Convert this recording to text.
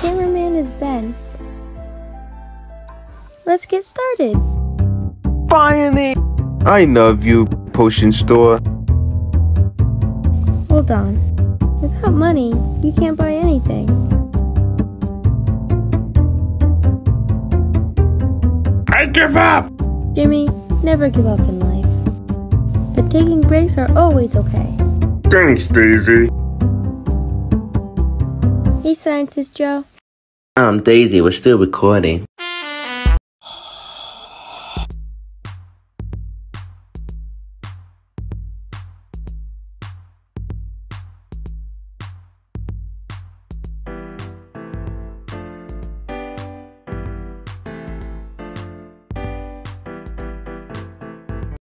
Cameraman is Ben. Let's get started. Finally! I love you, potion store. Hold on. Without money, you can't buy anything. I give up! Jimmy, never give up in life. But taking breaks are always okay. Thanks, Daisy. Hey, Scientist Joe. Um, Daisy, we're still recording.